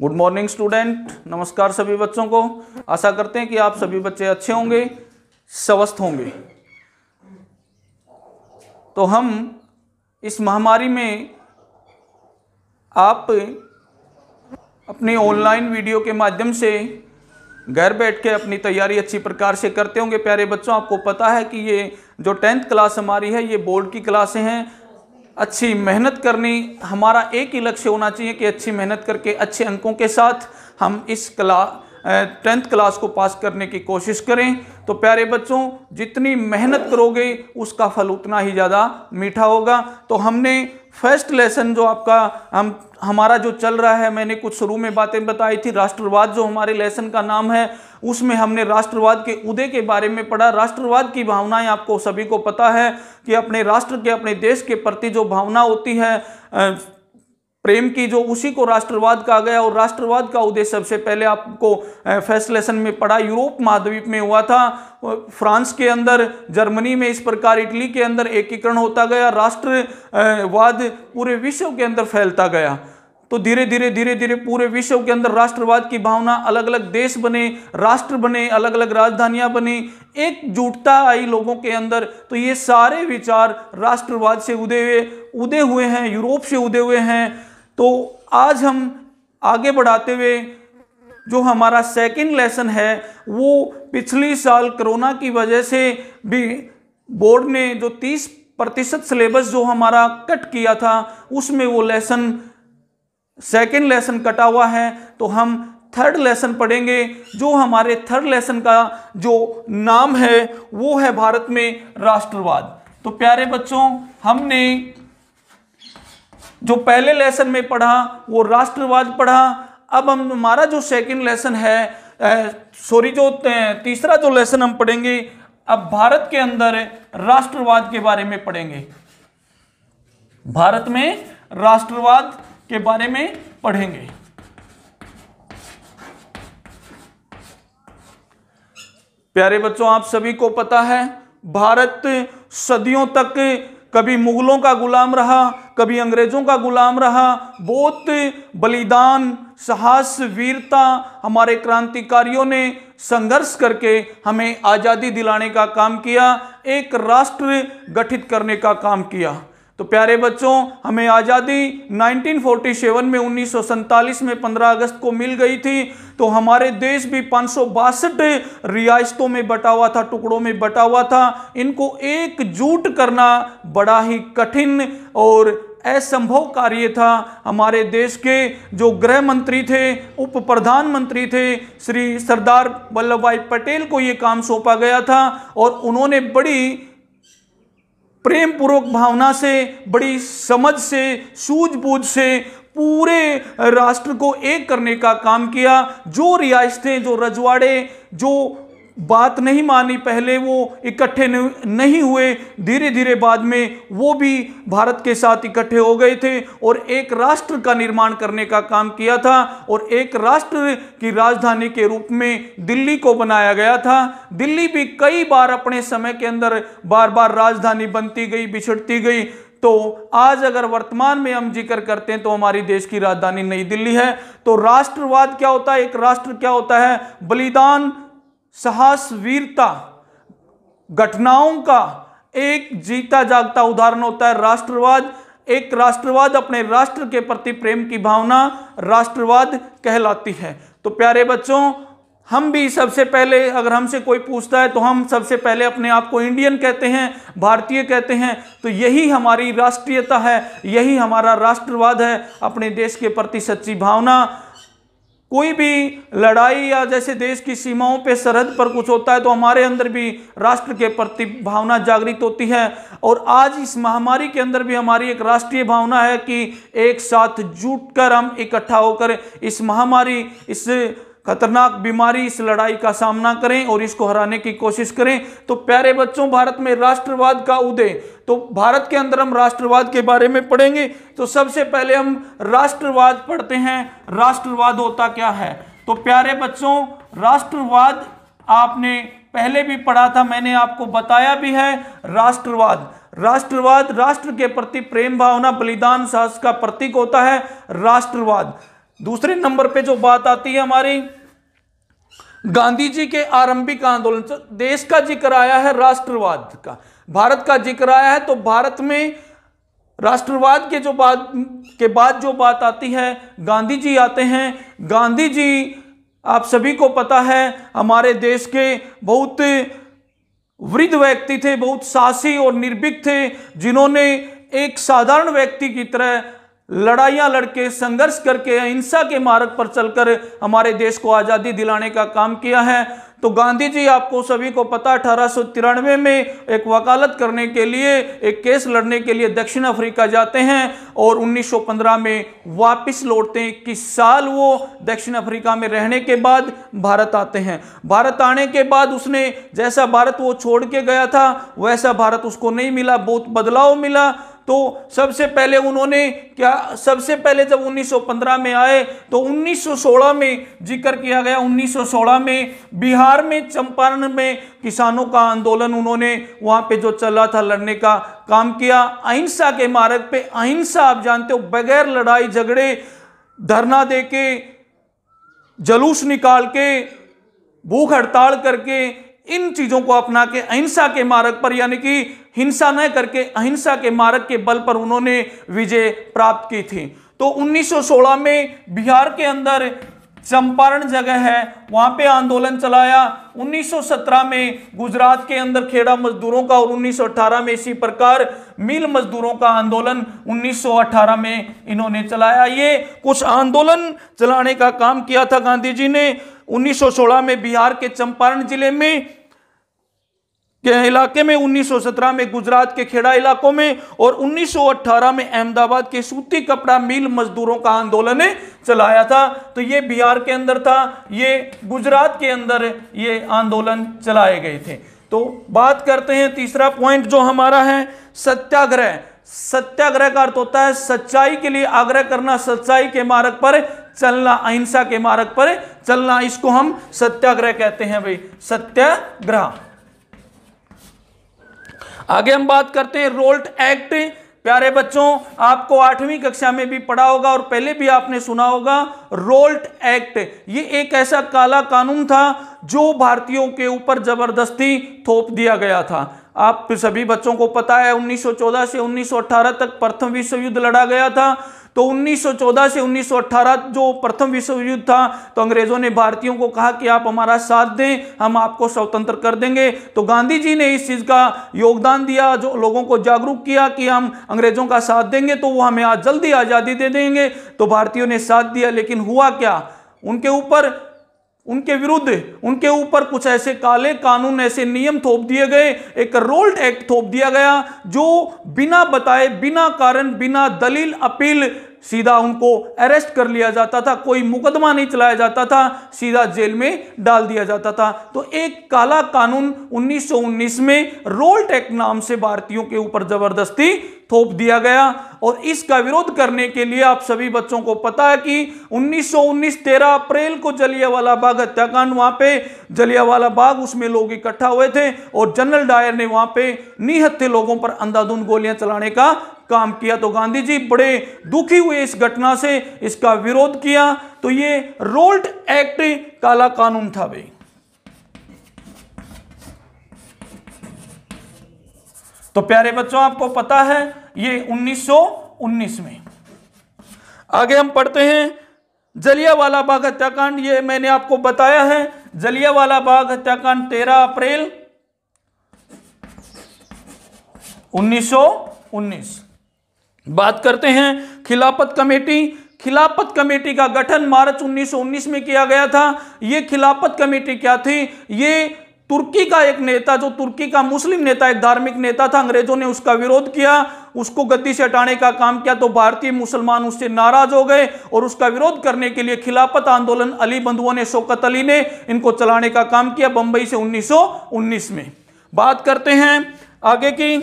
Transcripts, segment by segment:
Good morning student नमस्कार सभी बच्चों को। आशा करते हैं कि आप सभी बच्चे अच्छे होंगे, स्वस्थ होंगे। तो हम इस महामारी में आप अपनी ऑनलाइन वीडियो के माध्यम से घर बैठ के अपनी तैयारी अच्छी प्रकार से करते होंगे। प्यारे बच्चों, आपको पता है कि ये जो टेंथ क्लास हमारी है, ये बोर्ड की क्लासें हैं। अच्छी मेहनत करनी, हमारा एक ही लक्ष्य होना चाहिए कि अच्छी मेहनत करके, अच्छे अंकों के साथ हम इस क्ला टेंथ क्लास को पास करने की कोशिश करें। तो प्यारे बच्चों, जितनी मेहनत करोगे, उसका फल उतना ही ज़्यादा मीठा होगा। तो हमने फ़र्स्ट लेसन जो आपका, हम, हमारा जो चल रहा है, मैंने कुछ शुरू में बातें बताई थी, राष्ट्रवाद जो हमारे लेसन का नाम है उसमें हमने राष्ट्रवाद के उदय के बारे में पढ़ा। राष्ट्रवाद की भावनाएँ आपको सभी को पता है कि अपने राष्ट्र के, अपने देश के प्रति जो भावना होती है प्रेम की जो, उसी को राष्ट्रवाद कहा गया। और राष्ट्रवाद का उद्देश्य सबसे पहले आपको फ़र्स्ट लेसन में पढ़ा। यूरोप महाद्वीप में हुआ था। फ्रांस के अंदर, जर्मनी में इस प्रकार इटली के अंदर एकीकरण होता गया। राष्ट्रवाद पूरे विश्व के अंदर फैलता गया। तो धीरे धीरे धीरे धीरे पूरे विश्व के अंदर राष्ट्रवाद की भावना अलग अलग देश बने, राष्ट्र बने अलग अलग राजधानियाँ बनी, एकजुटता आई लोगों के अंदर। तो ये सारे विचार राष्ट्रवाद से उदय हुए उदय हुए हैं, यूरोप से उदय हुए हैं। तो आज हम आगे बढ़ाते हुए जो हमारा सेकंड लेसन है, वो पिछली साल कोरोना की वजह से भी बोर्ड ने जो 30 प्रतिशत सिलेबस जो हमारा कट किया था, उसमें वो लेसन सेकंड लेसन कटा हुआ है तो हम थर्ड लेसन पढ़ेंगे। जो हमारे थर्ड लेसन का जो नाम है, वो है भारत में राष्ट्रवाद। तो प्यारे बच्चों, हमने जो पहले लेसन में पढ़ा, वो राष्ट्रवाद पढ़ा। अब हम, हमारा जो सेकंड लेसन है सॉरी जो तीसरा जो लेसन हम पढ़ेंगे, अब भारत के अंदर राष्ट्रवाद के बारे में पढ़ेंगे। भारत में राष्ट्रवाद के बारे में पढ़ेंगे। प्यारे बच्चों, आप सभी को पता है, भारत सदियों तक कभी मुगलों का गुलाम रहा, कभी अंग्रेज़ों का गुलाम रहा। बहुत बलिदान, साहस, वीरता हमारे क्रांतिकारियों ने संघर्ष करके हमें आज़ादी दिलाने का काम किया, एक राष्ट्र गठित करने का काम किया। तो प्यारे बच्चों, हमें आज़ादी 1947 में, उन्नीस सौ सैंतालीस में 15 अगस्त को मिल गई थी। तो हमारे देश भी पाँच रियासतों में बटा हुआ था, टुकड़ों में बटा हुआ था। इनको एकजुट करना बड़ा ही कठिन और असंभव कार्य था। हमारे देश के जो गृह मंत्री थे, उप प्रधानमंत्री थे, श्री सरदार वल्लभ भाई पटेल को ये काम सौंपा गया था और उन्होंने बड़ी प्रेम पूर्वक भावना से, बड़ी समझ से, सूझबूझ से पूरे राष्ट्र को एक करने का काम किया। जो रियासतें, जो रजवाड़े, जो बात नहीं मानी, पहले वो इकट्ठे नहीं हुए धीरे धीरे बाद में वो भी भारत के साथ इकट्ठे हो गए थे और एक राष्ट्र का निर्माण करने का काम किया था और एक राष्ट्र की राजधानी के रूप में दिल्ली को बनाया गया था। दिल्ली भी कई बार अपने समय के अंदर बार बार राजधानी बनती गई, बिछड़ती गई। तो आज अगर वर्तमान में हम ज़िक्र करते हैं तो हमारी देश की राजधानी नई दिल्ली है। तो राष्ट्रवाद क्या होता है? एक राष्ट्र क्या होता है? बलिदान साहस वीरता घटनाओं का एक जीता जागता उदाहरण होता है राष्ट्रवाद। एक राष्ट्रवाद अपने राष्ट्र के प्रति प्रेम की भावना राष्ट्रवाद कहलाती है। तो प्यारे बच्चों, हम भी सबसे पहले अगर हमसे कोई पूछता है तो हम सबसे पहले अपने आप को इंडियन कहते हैं, भारतीय कहते हैं। तो यही हमारी राष्ट्रीयता है, यही हमारा राष्ट्रवाद है, अपने देश के प्रति सच्ची भावना। कोई भी लड़ाई या जैसे देश की सीमाओं पे सरहद पर कुछ होता है तो हमारे अंदर भी राष्ट्र के प्रति भावना जागृत होती है। और आज इस महामारी के अंदर भी हमारी एक राष्ट्रीय भावना है कि एक साथ जुट कर हम इकट्ठा होकर इस महामारी, इस खतरनाक बीमारी इस लड़ाई का सामना करें और इसको हराने की कोशिश करें। तो प्यारे बच्चों, भारत में राष्ट्रवाद का उदय। तो भारत के अंदर हम राष्ट्रवाद के बारे में पढ़ेंगे। तो सबसे पहले हम राष्ट्रवाद पढ़ते हैं। राष्ट्रवाद होता क्या है? तो प्यारे बच्चों, राष्ट्रवाद आपने पहले भी पढ़ा था, मैंने आपको बताया भी है। राष्ट्रवाद राष्ट्रवाद राष्ट्र के प्रति प्रेम भावना, बलिदान, साहस का प्रतीक होता है। राष्ट्रवाद। दूसरे नंबर पे जो बात आती है हमारी गांधी जी के आरंभिक आंदोलन देश का ज़िक्र आया है राष्ट्रवाद का। भारत का ज़िक्र आया है तो भारत में राष्ट्रवाद के जो बात के बाद जो बात आती है, गांधी जी आते हैं। गांधी जी, आप सभी को पता है, हमारे देश के बहुत वृद्ध व्यक्ति थे, बहुत साहसी और निर्भीक थे, जिन्होंने एक साधारण व्यक्ति की तरह लड़ाइयाँ, लड़के संघर्ष करके, अहिंसा के मार्ग पर चलकर हमारे देश को आज़ादी दिलाने का काम किया है। तो गांधी जी, आपको सभी को पता, अठारह सौ तिरानवे में एक वकालत करने के लिए, एक केस लड़ने के लिए दक्षिण अफ्रीका जाते हैं और 1915 में वापस लौटते हैं इक्कीस साल वो दक्षिण अफ्रीका में रहने के बाद भारत आते हैं। भारत आने के बाद उसने, जैसा भारत वो छोड़ के गया था, वैसा भारत उसको नहीं मिला, बहुत बदलाव मिला। तो सबसे पहले उन्होंने क्या, सबसे पहले जब 1915 में आए तो 1916 में ज़िक्र किया गया। 1916 में बिहार में चंपारण में किसानों का आंदोलन उन्होंने वहाँ पे जो चला था लड़ने का काम किया। अहिंसा के मार्ग पे, अहिंसा आप जानते हो, बगैर लड़ाई झगड़े धरना दे के जलूस निकाल के, भूख हड़ताल करके इन चीज़ों को अपना के अहिंसा के मार्ग पर, यानी कि हिंसा न करके, अहिंसा के मार्ग के बल पर उन्होंने विजय प्राप्त की थी। तो 1916 में बिहार के अंदर चंपारण जगह है, वहाँ पे आंदोलन चलाया। 1917 में गुजरात के अंदर खेड़ा मजदूरों का और 1918 में इसी प्रकार मिल मजदूरों का आंदोलन 1918 में इन्होंने चलाया। ये कुछ आंदोलन चलाने का काम किया था गांधी जी ने। 1916 में बिहार के चंपारण ज़िले में के इलाके में 1917 में गुजरात के खेड़ा इलाकों में और 1918 में अहमदाबाद के सूती कपड़ा मिल मजदूरों का आंदोलन चलाया था। तो ये बिहार के अंदर था, ये गुजरात के अंदर ये आंदोलन चलाए गए थे। तो बात करते हैं, तीसरा पॉइंट जो हमारा है, सत्याग्रह। सत्याग्रह का अर्थ होता है, सच्चाई के लिए आग्रह करना, सच्चाई के मार्ग पर चलना, अहिंसा के मार्ग पर चलना, इसको हम सत्याग्रह कहते हैं भाई, सत्याग्रह। आगे हम बात करते हैं रोल्ट एक्ट। प्यारे बच्चों, आपको आठवीं कक्षा में भी पढ़ा होगा और पहले भी आपने सुना होगा रोल्ट एक्ट। ये एक ऐसा काला कानून था जो भारतीयों के ऊपर ज़बरदस्ती थोप दिया गया था। आप सभी बच्चों को पता है 1914 से 1918 तक प्रथम विश्व युद्ध लड़ा गया था। तो 1914 से 1918 जो प्रथम विश्व युद्ध था तो अंग्रेज़ों ने भारतीयों को कहा कि आप हमारा साथ दें, हम आपको स्वतंत्र कर देंगे। तो गांधी जी ने इस चीज़ का योगदान दिया, जो लोगों को जागरूक किया कि हम अंग्रेज़ों का साथ देंगे तो वो हमें आज जल्दी आज़ादी दे देंगे। तो भारतीयों ने साथ दिया, लेकिन हुआ क्या? उनके ऊपर उनके विरुद्ध, उनके ऊपर कुछ ऐसे काले कानून, ऐसे नियम थोप दिए गए, एक रोल्ड एक्ट थोप दिया गया, जो बिना बताए, बिना कारण, बिना दलील, अपील सीधा उनको अरेस्ट कर लिया जाता था, कोई मुकदमा नहीं चलाया जाता था, सीधा जेल में डाल दिया जाता था। तो एक काला कानून 1919 में रोल्ट एक्ट नाम से भारतीयों के ऊपर ज़बरदस्ती थोप दिया गया और इसका विरोध करने के लिए आप सभी बच्चों को पता है कि 1919 13 अप्रैल को जलियावाला बाग हत्याकांड वहाँ पे, जलियावाला बाग उसमें लोग इकट्ठा हुए थे और जनरल डायर ने वहाँ पे निहत्थे लोगों पर अंधाधुंध गोलियाँ चलाने का काम किया। तो गांधी जी बड़े दुखी हुए इस घटना से इसका विरोध किया। तो ये रोल्ट एक्ट काला कानून था भाई। तो प्यारे बच्चों, आपको पता है, ये 1919 में। आगे हम पढ़ते हैं, जलियावाला बाग हत्याकांड, ये मैंने आपको बताया है, जलियावाला बाग हत्याकांड 13 अप्रैल 1919 बात करते हैं, खिलाफत कमेटी खिलाफत कमेटी का गठन मार्च 1919 में किया गया था। यह खिलाफत कमेटी क्या थी? ये तुर्की का एक नेता, जो तुर्की का मुस्लिम नेता, एक धार्मिक नेता था, अंग्रेज़ों ने उसका विरोध किया, उसको गद्दी से हटाने का काम किया तो भारतीय मुसलमान उससे नाराज़ हो गए और उसका विरोध करने के लिए खिलाफत आंदोलन अली बंधुओं ने, शौकत अली ने इनको चलाने का काम किया बंबई से 1919 में। बात करते हैं आगे की।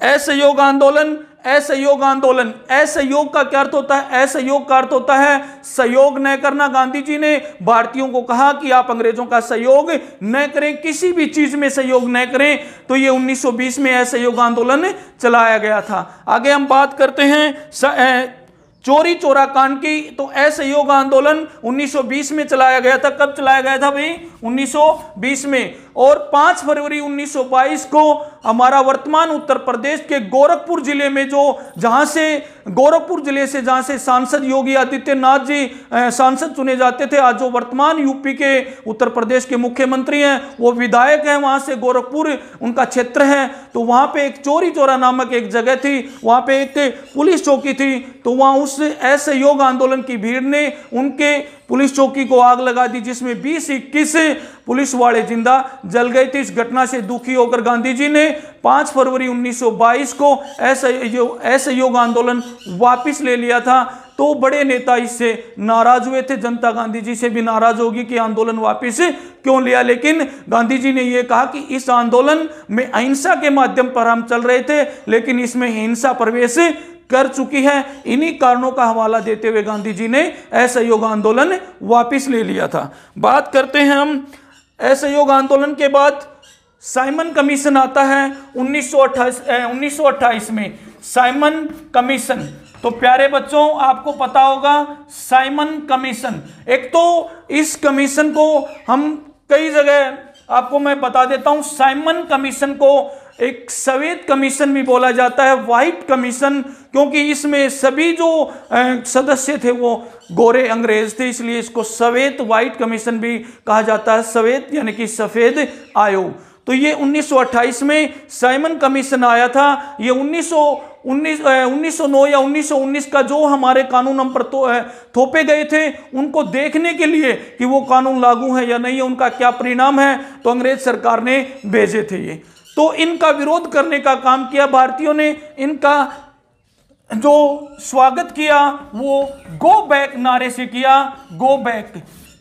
असहयोग आंदोलन असहयोग आंदोलन असहयोग का क्या अर्थ होता है? असहयोग का अर्थ होता है, सहयोग न करना गांधी जी ने। भारतीयों को कहा कि आप अंग्रेज़ों का सहयोग न करें, किसी भी चीज़ में सहयोग न करें। तो ये 1920 में असहयोग आंदोलन चलाया गया था। आगे हम बात करते हैं चोरी चोरा कांड की। तो असहयोग आंदोलन 1920 में चलाया गया था। कब चलाया गया था भाई? 1920 में। और 5 फरवरी 1922 को हमारा वर्तमान उत्तर प्रदेश के गोरखपुर ज़िले में जो, जहाँ से, गोरखपुर ज़िले से जहाँ से सांसद योगी आदित्यनाथ जी सांसद चुने जाते थे, आज जो वर्तमान यूपी के उत्तर प्रदेश के मुख्यमंत्री हैं, वो विधायक हैं, वहाँ से गोरखपुर उनका क्षेत्र है तो वहाँ पे एक चोरी चोरा नामक एक जगह थी, वहाँ पे एक पुलिस चौकी थी तो वहाँ उस असहयोग आंदोलन की भीड़ ने उनके पुलिस चौकी को आग लगा दी, जिसमें 20 इक्कीस पुलिस वाले ज़िंदा जल गए थे। इस घटना से दुखी होकर गांधी जी ने 5 फरवरी 1922 को असहयोग आंदोलन वापस ले लिया था। तो बड़े नेता इससे नाराज़ हुए थे। जनता गांधी जी से भी नाराज़ होगी कि आंदोलन वापस क्यों लिया, लेकिन गांधी जी ने यह कहा कि इस आंदोलन में अहिंसा के माध्यम पर हम चल रहे थे, लेकिन इसमें हिंसा प्रवेश कर चुकी है। इन्हीं कारणों का हवाला देते हुए गांधी जी ने असहयोग आंदोलन वापिस ले लिया था। बात करते हैं हम असहयोग आंदोलन के बाद साइमन कमीशन आता है 1928 1928 में। Simon Commission. तो प्यारे बच्चों, आपको पता होगा साइमन कमीशन। एक तो इस कमीशन को हम कई जगह आपको मैं बता देता हूँ, साइमन कमीशन को एक सवेद कमीशन भी बोला जाता है वाइट कमीशन क्योंकि इसमें सभी जो सदस्य थे वो गोरे अंग्रेज़ थे इसलिए इसको सवेद वाइट कमीशन भी कहा जाता है सवेद यानी कि सफ़ेद आयोग। तो ये 1928 में साइमन कमीशन आया था ये 1919 1909 या 1919 का जो हमारे कानून हम पर तो, थोपे गए थे उनको देखने के लिए कि वो कानून लागू है या नहीं है उनका क्या परिणाम है तो अंग्रेज़ सरकार ने भेजे थे ये। तो इनका विरोध करने का काम किया। भारतीयों ने इनका जो स्वागत किया, वो गो बैक नारे से किया। Go back.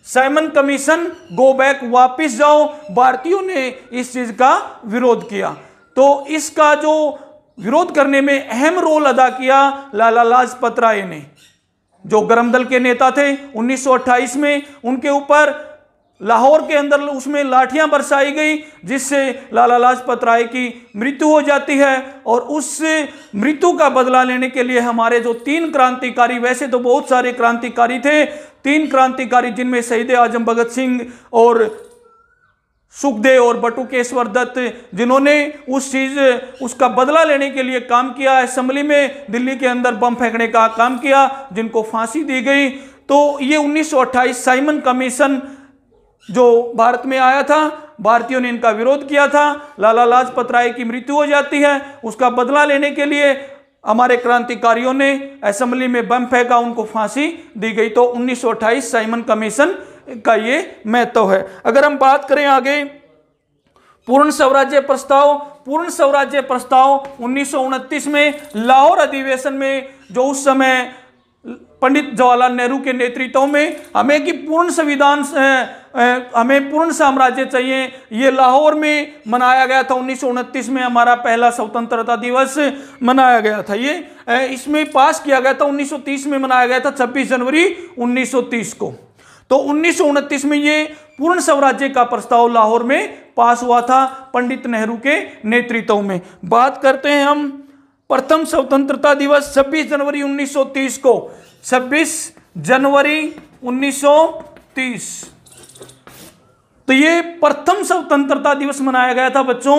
Simon Commission, go back, वापिस जाओ। भारतीयों ने इस चीज़ का विरोध किया। तो इसका जो विरोध करने में अहम रोल अदा किया लाला लाजपत राय ने, जो गरम दल के नेता थे। 1928 में उनके ऊपर लाहौर के अंदर उसमें लाठियाँ बरसाई गई, जिससे लाला लाजपत राय की मृत्यु हो जाती है और उस मृत्यु का बदला लेने के लिए हमारे जो तीन क्रांतिकारी, वैसे तो बहुत सारे क्रांतिकारी थे, तीन क्रांतिकारी जिनमें शहीद आज़म भगत सिंह और सुखदेव और बटुकेश्वर दत्त, जिन्होंने उस चीज़, उसका बदला लेने के लिए काम किया, असम्बली में दिल्ली के अंदर बम फेंकने का काम किया, जिनको फांसी दी गई। तो ये 1928 साइमन कमीशन जो भारत में आया था, भारतीयों ने इनका विरोध किया था। लाला लाजपत राय की मृत्यु हो जाती है। उसका बदला लेने के लिए हमारे क्रांतिकारियों ने असेंबली में बम फेंका, उनको फांसी दी गई। तो 1928 साइमन कमीशन का ये महत्व है। अगर हम बात करें आगे, पूर्ण स्वराज्य प्रस्ताव, पूर्ण स्वराज्य प्रस्ताव उन्नीस सौ उनतीस में लाहौर अधिवेशन में, जो उस समय पंडित जवाहरलाल नेहरू के नेतृत्व में हमें कि पूर्ण संविधान हमें पूर्ण साम्राज्य चाहिए। ये लाहौर में मनाया गया था, उन्नीस सौ उनतीस में हमारा पहला स्वतंत्रता दिवस मनाया गया था। ये इसमें पास किया गया था 1930 में मनाया गया था 26 जनवरी 1930 को। तो उन्नीस सौ उनतीस में ये पूर्ण स्वराज्य का प्रस्ताव लाहौर में पास हुआ था, पंडित नेहरू के नेतृत्व में। बात करते हैं हम प्रथम स्वतंत्रता दिवस 26 जनवरी 1930 को। 26 जनवरी 1930 तो ये प्रथम स्वतंत्रता दिवस मनाया गया था बच्चों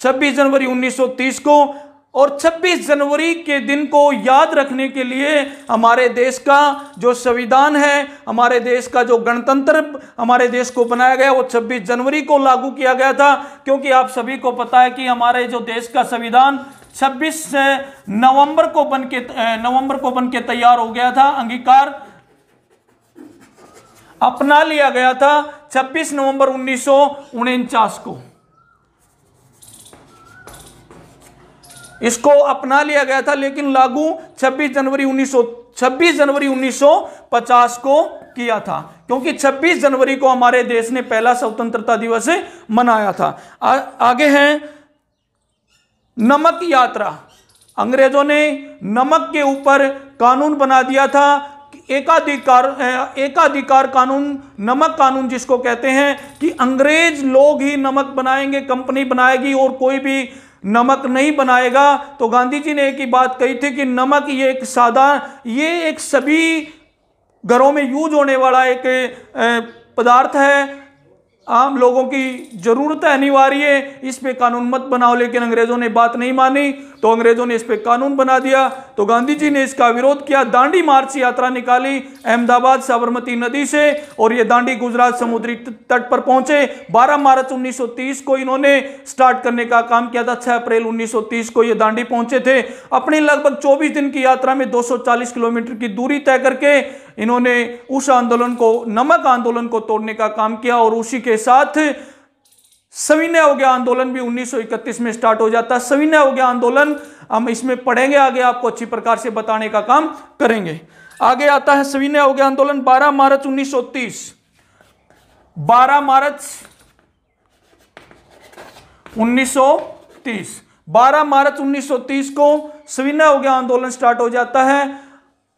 26 जनवरी 1930 को। और 26 जनवरी के दिन को याद रखने के लिए हमारे देश का जो संविधान है, हमारे देश का जो गणतंत्र हमारे देश को बनाया गया, वो 26 जनवरी को लागू किया गया था। क्योंकि आप सभी को पता है कि हमारे जो देश का संविधान 26 नवंबर को बन के नवंबर को बन के तैयार हो गया था अंगीकार अपना लिया गया था 26 नवंबर उन्नीस को। इसको अपना लिया गया था लेकिन लागू 26 जनवरी 1900 26 जनवरी 1950 को किया था क्योंकि 26 जनवरी को हमारे देश ने पहला स्वतंत्रता दिवस मनाया था। आ, आगे हैं नमक यात्रा। अंग्रेज़ों ने नमक के ऊपर कानून बना दिया था। एकाधिकार एकाधिकार कानून, नमक कानून जिसको कहते हैं कि अंग्रेज़ लोग ही नमक बनाएँगे, कंपनी बनाएगी और कोई भी नमक नहीं बनाएगा। तो गांधी जी ने एक ही बात कही थी कि नमक ये एक साधारण ये एक सभी घरों में यूज़ होने वाला एक पदार्थ है। आम लोगों की ज़रूरत अनिवार्य है। इस पे कानून मत बनाओ, लेकिन अंग्रेज़ों ने बात नहीं मानी। तो अंग्रेज़ों ने इस पे कानून बना दिया तो गांधी जी ने इसका विरोध किया, दांडी मार्च यात्रा निकाली, अहमदाबाद साबरमती नदी से, और ये दांडी गुजरात समुद्री तट पर पहुँचे। 12 मार्च 1930 को इन्होंने स्टार्ट करने का काम किया था 6 अप्रैल 1930 को ये दांडी पहुँचे थे। अपनी लगभग 24 दिन की यात्रा में 240 किलोमीटर की दूरी तय करके इन्होंने उस आंदोलन को, नमक आंदोलन को तोड़ने का काम किया, और उसी के साथ सविनय हो गया आंदोलन भी 1931 में स्टार्ट हो जाता है। सविनय हो गया आंदोलन, हम इसमें पढ़ेंगे आगे, आपको अच्छी प्रकार से बताने का काम करेंगे। आगे आता है सविनय हो गया आंदोलन 12 मार्च 1930 12 मार्च 1930 12 मार्च 1930 को सविनय गया आंदोलन स्टार्ट हो जाता है।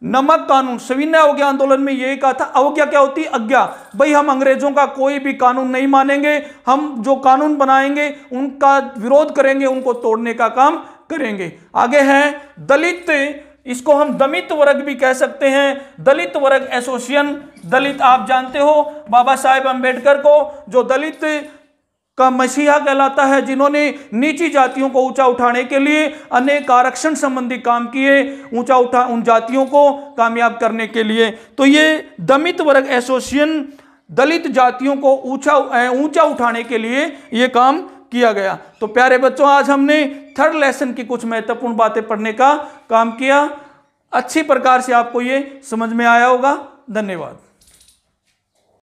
नमक कानून, सविनय अवज्ञा आंदोलन में यही कहा था। अवज्ञा क्या होती? है अज्ञा। भाई, हम अंग्रेज़ों का कोई भी कानून नहीं मानेंगे। हम जो कानून बनाएँगे, उनका विरोध करेंगे, उनको तोड़ने का काम करेंगे। आगे है, दलित, इसको हम दलित वर्ग भी कह सकते हैं। दलित वर्ग एसोसिएशन, दलित आप जानते हो, बाबा साहेब अंबेडकर को, जो दलित का मसीहा कहलाता है, जिन्होंने नीची जातियों को ऊँचा उठाने के लिए अनेक आरक्षण संबंधी काम किए, ऊँचा उठा, उन जातियों को कामयाब करने के लिए। तो ये दमित वर्ग एसोसिएशन दलित जातियों को ऊँचा ऊँचा उठाने के लिए ये काम किया गया। तो प्यारे बच्चों, आज हमने थर्ड लेसन की कुछ महत्वपूर्ण बातें पढ़ने का काम किया। अच्छी प्रकार से आपको ये समझ में आया होगा। धन्यवाद।